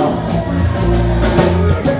フフフフ。